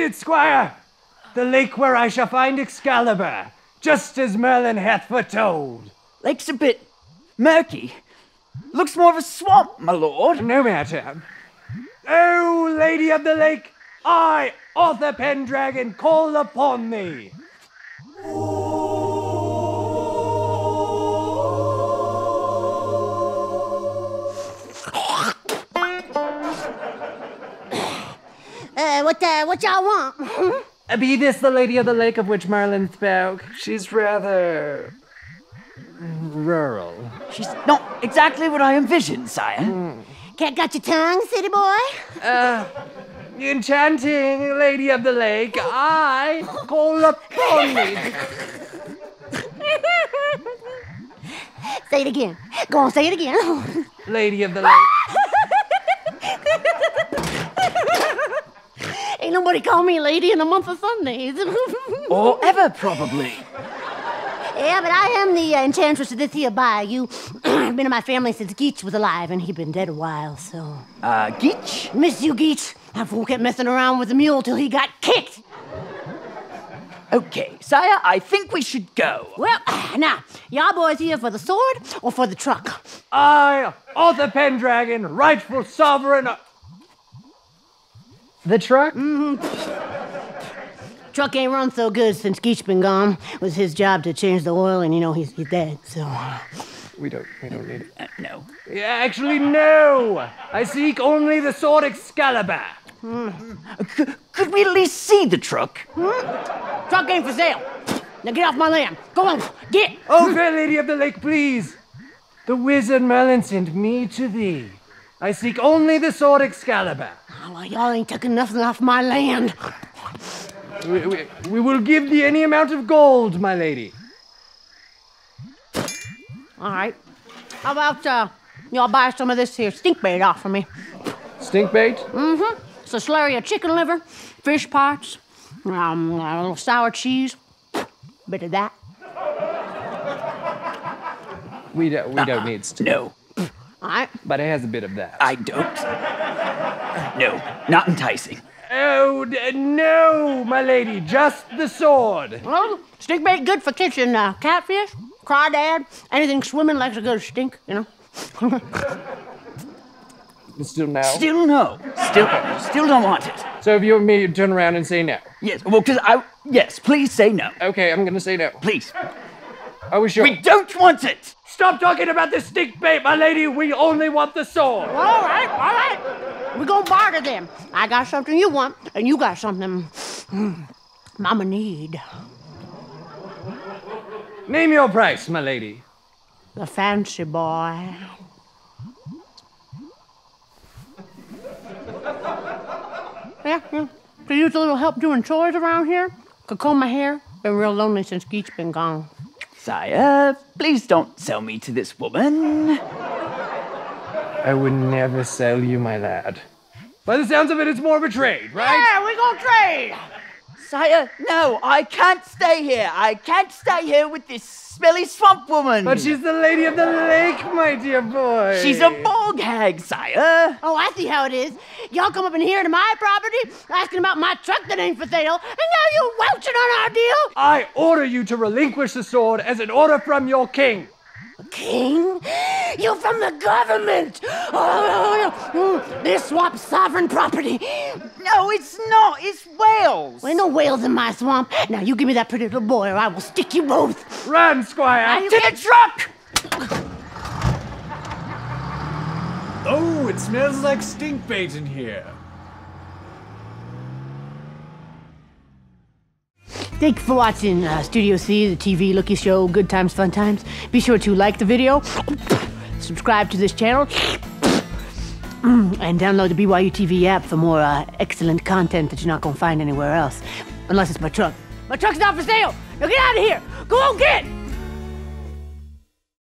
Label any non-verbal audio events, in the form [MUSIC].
it, Squire! The lake where I shall find Excalibur, just as Merlin hath foretold. Lake's a bit murky. Looks more of a swamp, my lord. No matter. Oh, Lady of the Lake, I, Arthur Pendragon, call upon thee. Uh, what, uh, what y'all want? Uh, [LAUGHS] Be this the Lady of the Lake of which Merlin spoke? She's rather rural. She's not exactly what I envisioned, sire. Cat got your tongue, city boy? Enchanting Lady of the Lake, I call upon thee. [LAUGHS] Say it again. Go on, say it again. Lady of the Lake. [LAUGHS] Ain't nobody call me lady in a month of Sundays. [LAUGHS] Or ever, probably. yeah, but I am the uh, enchantress of this here bayou. I've [CLEARS THROAT] Been in my family since Geach was alive, and he been dead a while, so. Uh, Geach? Miss you, Geach. That fool kept messing around with the mule till he got kicked. Okay, sire, I think we should go. Well, [CLEARS THROAT] now, y'all boys here for the sword or for the truck? I, Arthur Pendragon, rightful sovereign. Of- The truck? Mm-hmm. Truck ain't run so good since Geach been gone. It was his job to change the oil, and you know he's, he's dead. So We don't. We don't need it. Uh, no. Yeah, actually, no. I seek only the sword Excalibur. Hmm. C- could we at least see the truck? Hmm? truck ain't for sale. Now get off my land. Go on, get. Oh, fair lady of the lake, please. The wizard Merlin sent me to thee. I seek only the sword Excalibur. Y'all ain't taking nothing off my land. We, we, we will give thee any amount of gold, my lady. All right. How about uh, y'all buy some of this here stink bait off of me? Stink bait? Mm-hmm. It's a slurry of chicken liver, fish parts, um, a little sour cheese, bit of that. We don't. We don't need stink, No, All right. but it has a bit of that. I don't. No, not enticing. Oh d- no, my lady, just the sword. Well, stink bait good for kitchen uh, catfish, crawdad, anything swimming likes a good stink, you know. [LAUGHS] Still now. Still no. Still, still don't want it. So if you and me turn around and say no. Yes, well, because I. Yes, please say no. Okay, I'm gonna say no. Please. Are we sure? We don't want it! Stop talking about the stick bait, my lady. We only want the sword. All right, all right. We're gonna barter them. I got something you want, and you got something mm, Mama need. Name your price, my lady. The fancy boy. Yeah, yeah. Could use a little help doing chores around here. Could comb my hair. Been real lonely since Geach been gone. Sire, please don't sell me to this woman. I would never sell you, my lad. By the sounds of it, it's more of a trade, right? Yeah, we gonna trade. Sire, no, I can't stay here. I can't stay here with this smelly swamp woman. But she's the lady of the lake, my dear boy. She's a bog hag, sire. Oh, I see how it is. Y'all come up in here to my property, asking about my truck that ain't for sale, and now you're welching on our deal. I order you to relinquish the sword as an order from your king. King, you from the government. Oh, no, no. This swamp sovereign property. No, it's not. It's Wales. Ain't no whales in my swamp. Now you give me that pretty little boy, or I will stick you both. Run, squire. you- To the truck! Oh, it smells like stink bait in here. Thank you for watching uh, Studio C, the TV looky show, Good Times, Fun Times. Be sure to like the video, subscribe to this channel, and download the BYU TV app for more uh, excellent content that you're not to find anywhere else. Unless it's my truck. My truck's not for sale! Now get out of here! Go on, get!